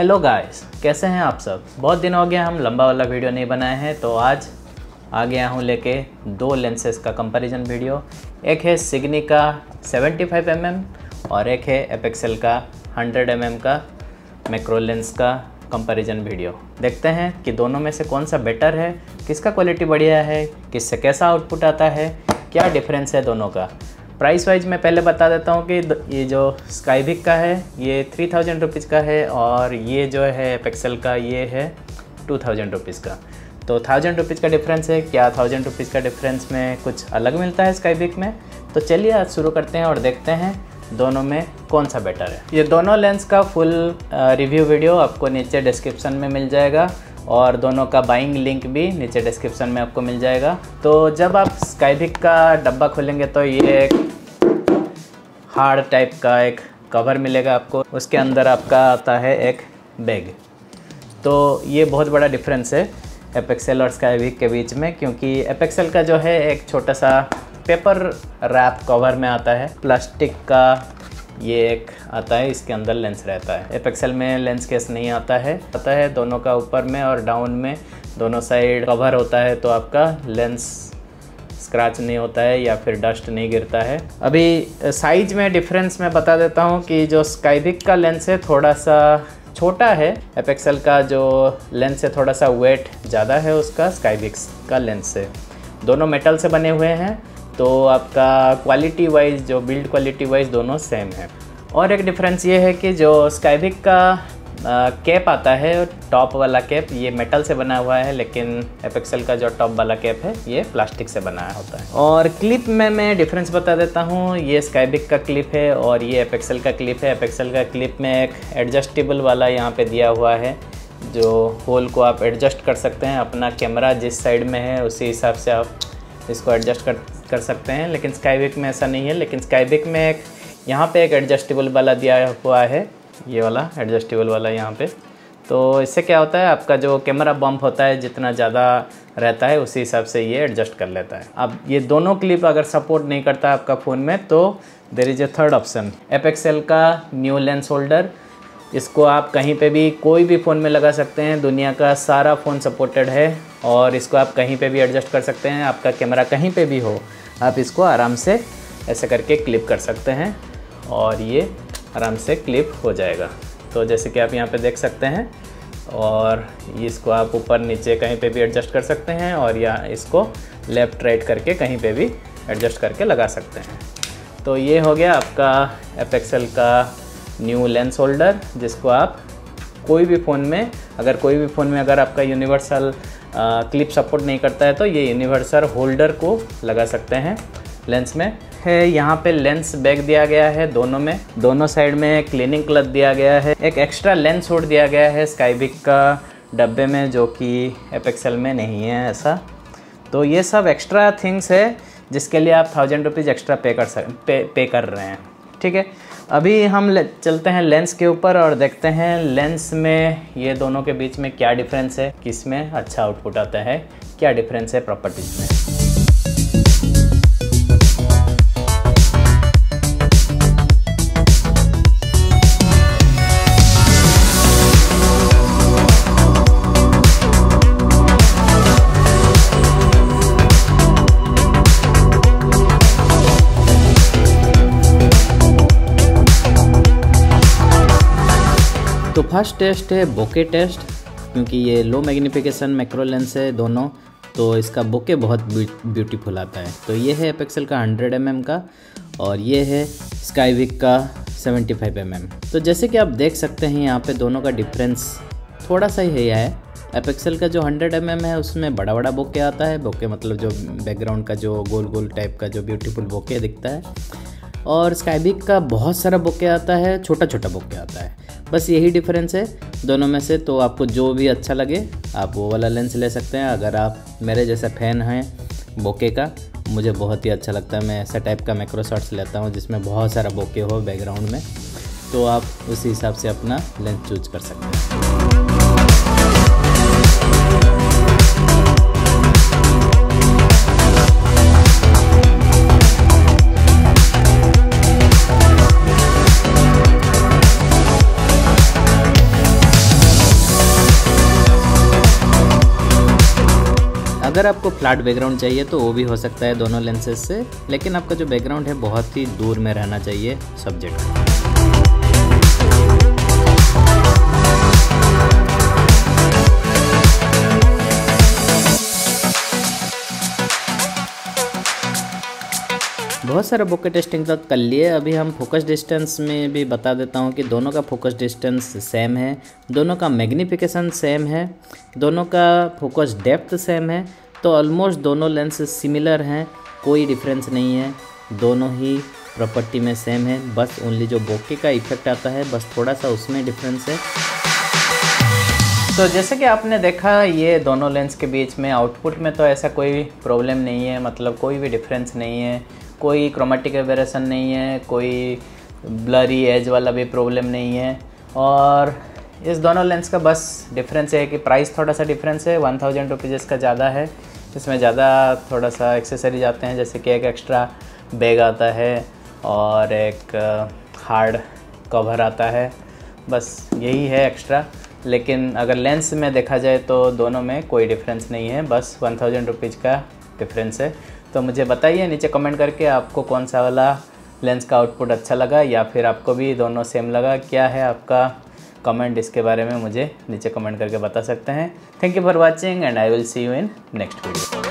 Hello guys कैसे हैं आप सब? बहुत दिन हो गया, हम लंबा वाला वीडियो नहीं बनाए हैं तो आज आ गया हूँ लेके दो लेंसेज का कंपैरिजन वीडियो एक है सिग्नी का 75 mm और एक है एपेक्सल का 100 mm का मैक्रो लेंस का कंपैरिजन वीडियो देखते हैं कि दोनों में से कौन सा बेटर है, किसका क्वालिटी बढ़िया है, किससे कैसा आउटपुट आता है, क्या डिफरेंस है दोनों का। प्राइस वाइज मैं पहले बता देता हूँ कि ये जो स्काईविक का है, ये थ्री थाउज़ेंड रुपीज़ का है और ये जो है पेक्सल का, ये है टू थाउज़ेंड रुपीज़ का। तो थाउज़ेंड रुपीज़ का डिफरेंस है, क्या थाउज़ेंड रुपीज़ का डिफरेंस में कुछ अलग मिलता है स्काईविक में? तो चलिए आज शुरू करते हैं और देखते हैं दोनों में कौन सा बेटर है। ये दोनों लेंस का फुल रिव्यू वीडियो आपको नीचे डिस्क्रिप्शन में मिल जाएगा और दोनों का बाइंग लिंक भी नीचे डिस्क्रिप्शन में आपको मिल जाएगा। तो जब आप स्काईविक का डब्बा खोलेंगे तो ये हार्ड टाइप का एक कवर मिलेगा आपको। उसके अंदर आपका आता है एक बैग। तो ये बहुत बड़ा डिफरेंस है एपेक्सेल और स्काईविक के बीच में, क्योंकि एपेक्सेल का जो है एक छोटा सा पेपर रैप कवर में आता है। प्लास्टिक का ये एक आता है, इसके अंदर लेंस रहता है। एपेक्सेल में लेंस केस नहीं आता है आता है दोनों का ऊपर में और डाउन में दोनों साइड कवर होता है तो आपका लेंस स्क्रैच नहीं होता है या फिर डस्ट नहीं गिरता है। अभी साइज़ में डिफरेंस मैं बता देता हूँ कि जो स्काईविक का लेंस है थोड़ा सा छोटा है। एपेक्सल का जो लेंस है थोड़ा सा वेट ज़्यादा है उसका स्काईविक्स का लेंस से दोनों मेटल से बने हुए हैं तो आपका क्वालिटी वाइज जो बिल्ड क्वालिटी वाइज दोनों सेम है। और एक डिफरेंस ये है कि जो स्काईविक का कैप आता है, टॉप वाला कैप, ये मेटल से बना हुआ है, लेकिन एपेक्सल का जो टॉप वाला कैप है, ये प्लास्टिक से बनाया होता है। और क्लिप में मैं डिफरेंस बता देता हूँ, ये स्काईबिक का क्लिप है और ये एपेक्सल का क्लिप है। एपेक्सल का क्लिप में एक एडजस्टेबल वाला यहाँ पे दिया हुआ है, जो होल को आप एडजस्ट कर सकते हैं। अपना कैमरा जिस साइड में है, उसी हिसाब से आप इसको एडजस्ट कर कर सकते हैं। लेकिन स्काईबिक में ऐसा नहीं है, लेकिन स्काईबिक में एक, यहाँ पे एक एडजस्टेबल वाला दिया हुआ है ये वाला एडजस्टेबल वाला यहाँ पे। तो इससे क्या होता है, आपका जो कैमरा बम्प होता है, जितना ज़्यादा रहता है, उसी हिसाब से ये एडजस्ट कर लेता है। अब ये दोनों क्लिप अगर सपोर्ट नहीं करता आपका फ़ोन में तो there is a third option Apexel का न्यू लेंस होल्डर इसको आप कहीं पे भी कोई भी फ़ोन में लगा सकते हैं। दुनिया का सारा फ़ोन सपोर्टेड है, और इसको आप कहीं पे भी एडजस्ट कर सकते हैं। आपका कैमरा कहीं पे भी हो, आप इसको आराम से ऐसे करके क्लिप कर सकते हैं। और ये आराम से क्लिप हो जाएगा। तो जैसे कि आप यहाँ पे देख सकते हैं, और इसको आप ऊपर नीचे कहीं पे भी एडजस्ट कर सकते हैं, और या इसको लेफ़्ट राइट करके कहीं पे भी एडजस्ट करके लगा सकते हैं। तो ये हो गया आपका एपेक्सल का न्यू लेंस होल्डर जिसको आप कोई भी फ़ोन में, अगर कोई भी फ़ोन में अगर आपका यूनिवर्सल क्लिप सपोर्ट नहीं करता है तो ये यूनिवर्सल होल्डर को लगा सकते हैं। लेंस में है। यहाँ पे लेंस बैग दिया गया है दोनों में। दोनों साइड में क्लीनिंग क्लथ दिया गया है। एक एक्स्ट्रा लेंस होड दिया गया है स्काईबिक का डब्बे में जो कि एपेक्सल में नहीं है ऐसा। तो ये सब एक्स्ट्रा थिंग्स है जिसके लिए आप थाउज़ेंड रुपीज़ एक्स्ट्रा पे कर सक पे, पे कर रहे हैं। ठीक है? अभी हम चलते हैं लेंस के ऊपर और देखते हैं लेंस में ये दोनों के बीच में क्या डिफरेंस है किसमें अच्छा आउटपुट आता है क्या डिफरेंस है प्रॉपर्टीज़ में। तो फ़र्स्ट टेस्ट है बोके टेस्ट क्योंकि ये लो मैग्नीफिकेशन मैक्रो लेंस है दोनों तो इसका बोके बहुत ब्यूटीफुल आता है। तो ये है एपेक्सल का 100 एम mm का, और ये है स्काईविक का 75 एम mm तो जैसे कि आप देख सकते हैं, यहाँ पे दोनों का डिफरेंस थोड़ा सा ही है, यह एपेक्सल का जो 100 एम mm है, उसमें बड़ा बड़ा बोके आता है। बोके मतलब जो बैकग्राउंड का जो गोल गोल टाइप का जो ब्यूटीफुल बोके दिखता है। और स्काईबिक का बहुत सारा बुके आता है छोटा छोटा बुके आता है। बस यही डिफरेंस है। दोनों में से तो आपको जो भी अच्छा लगे, आप वो वाला लेंस ले सकते हैं। अगर आप मेरे जैसा फ़ैन हैं बोके का, मुझे बहुत ही अच्छा लगता है। मैं ऐसा टाइप का माइक्रोसॉफ्ट लेता हूँ जिसमें बहुत सारा बोके हो बैकग्राउंड में। तो आप उसी हिसाब से अपना लेंस चूज़ कर सकते हैं। अगर आपको फ्लैट बैकग्राउंड चाहिए तो वो भी हो सकता है दोनों लेंसेज से, लेकिन आपका जो बैकग्राउंड है बहुत ही दूर में रहना चाहिए सब्जेक्ट बहुत सारा बुक टेस्टिंग तक कर लिए अभी हम फोकस डिस्टेंस में भी बता देता हूँ कि दोनों का फोकस डिस्टेंस सेम है, दोनों का मैग्नीफिकेशन सेम है, दोनों का फोकस डेप्थ सेम है तो ऑलमोस्ट दोनों लेंस सिमिलर हैं, कोई डिफरेंस नहीं है, दोनों ही प्रॉपर्टी में सेम है, बस ओनली जो बोके का इफ़ेक्ट आता है, बस थोड़ा सा उसमें डिफरेंस है। तो जैसे कि आपने देखा, ये दोनों लेंस के बीच में आउटपुट में तो ऐसा कोई प्रॉब्लम नहीं है मतलब कोई भी डिफरेंस नहीं है। कोई क्रोमेटिक एबरेशन नहीं है, कोई ब्लरी एज वाला भी प्रॉब्लम नहीं है। और इस दोनों लेंस का बस डिफरेंस है कि प्राइस थोड़ा सा डिफरेंस है वन थाउज़ेंड रुपीज़ इसका ज़्यादा है। इसमें ज़्यादा थोड़ा सा एक्सेसरीज आते हैं, जैसे कि एक एक्स्ट्रा बैग आता है और एक हार्ड कवर आता है। बस यही है एक्स्ट्रा लेकिन अगर लेंस में देखा जाए तो दोनों में कोई डिफरेंस नहीं है, बस वन थाउज़ेंड रुपीज़ का डिफरेंस है। तो मुझे बताइए नीचे कमेंट करके आपको कौन सा वाला लेंस का आउटपुट अच्छा लगा या फिर आपको भी दोनों सेम लगा। क्या है आपका कमेंट इसके बारे में मुझे नीचे कमेंट करके बता सकते हैं। Thank you for watching and I will see you in next video